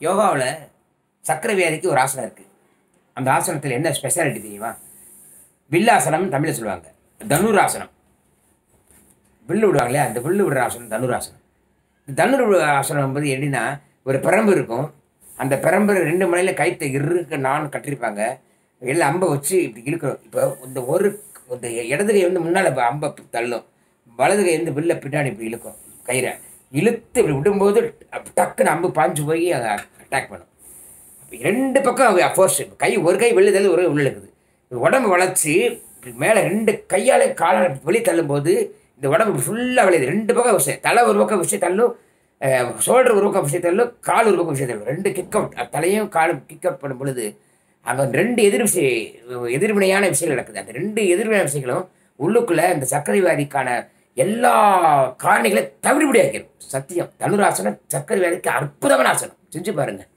யோகாவில் சக்கரை வியாதிக்கு ஒரு ஆசனம் இருக்குது அந்த ஆசனத்தில் என்ன ஸ்பெஷாலிட்டி தெரியுமா? வில்லாசனம் தமிழில் சொல்லுவாங்க. தனுராசனம். வில்லு விடுவாங்களே அந்த வில்லு விடுற ஆசனம் தனுராசனம். தனுர் ஆசனம் என்பது எப்படின்னா ஒரு பிரம்பு இருக்கும். அந்த பிரம்பு ரெண்டு முனையில் கைத்தை இருக்க நான் கட்டியிருப்பாங்க. எல்லாம் அம்பை வச்சு இப்படி இழுக்கிறோம் இப்போ இந்த ஒரு இந்த இடது கை வந்து முன்னால் அம்பை தள்ளும். வலது கை வந்து வில்ல பின்னாடி இப்படி இழுக்கும். கயிறை. இழுத்து விடும்போது டக்குன்னு அம்பு பாஞ்சு போய் அதை அட்டாக் பண்ணும். ரெண்டு பக்கம் ஃபோர்ஸ் கை ஒரு கை வெளியே தள்ளி ஒரு உள்ள இருக்குது. உடம்பு வளைச்சி மேலே ரெண்டு கையால் காலால் வெளியே தள்ளும்போது இந்த உடம்பு ஃபுல்லாக விளையுது. ரெண்டு பக்கம் விஷயம். தலை ஒரு பக்கம் விஷயம் தள்ளும் ஷோல்டர் ஒரு பக்கம் விஷயம் தள்ளும் கால் ஒரு பக்கம் விஷயம் தள்ளும். ரெண்டு கிக் அவுட் தலையும் காலும் கிக் அவுட் பண்ணும் பொழுது அங்கே ரெண்டு எதிர் விஷய எதிர்வினையான விஷயங்கள் நடக்குது. அந்த ரெண்டு எதிர்வினையான விஷயங்களும் உள்ளுக்குள்ளே இந்த சர்க்கரைவாதிக்கான எல்லா காரணிகளையும் தவிடுபடி சத்தியம். தனுராசனம் சர்க்கரை வேலைக்கு அற்புதமான ஆசனம். செஞ்சு பாருங்கள்